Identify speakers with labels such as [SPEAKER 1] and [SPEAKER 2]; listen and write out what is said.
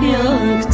[SPEAKER 1] bieg